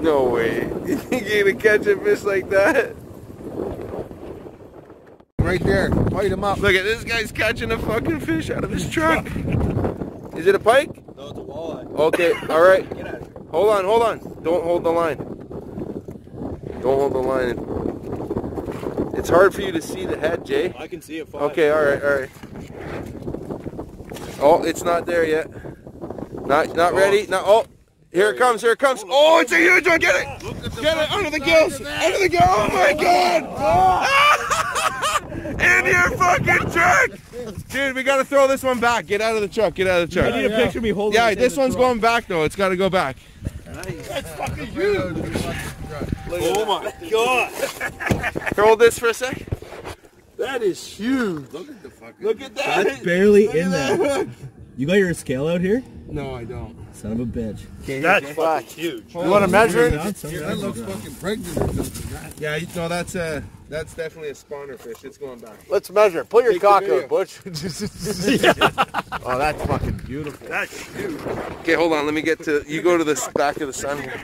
No way. You think you're gonna catch a fish like that? Right there. Fight him up. Look at this guy's catching a fucking fish out of his truck. Is it a pike? No, it's a walleye. Okay, all right. Get out of here. Hold on, hold on. Don't hold the line. Don't hold the line. It's hard for you to see the head, Jay. I can see it fine. Okay, all right, all right. Oh, it's not there yet. Not, not oh. ready. Not. Oh, here it comes. Here it comes. Oh, it's a huge one. Get it. Get it under the gills. Under the gills. Oh my god. In your fucking truck. Dude, we gotta throw this one back. Get out of the truck. Get out of the truck. I need a picture of me holding Yeah, it in this one's going back though. It's got to go back. That's fucking huge. Oh my god. Hold this for a sec. That is huge. Look at the fucking. Look at that. That's barely in there. You got your scale out here? No, I don't. Son of a bitch. That's fucking huge. You want to measure it? Down, some Yeah, that looks are fucking pregnant or something. Yeah, you- no, that's uh that's definitely a spawner fish. It's going back. Let's measure. Pull your Take the cock video. out, Butch. oh, that's fucking beautiful. That's huge. Okay, hold on. Let me get to. You go to the back of the sun here.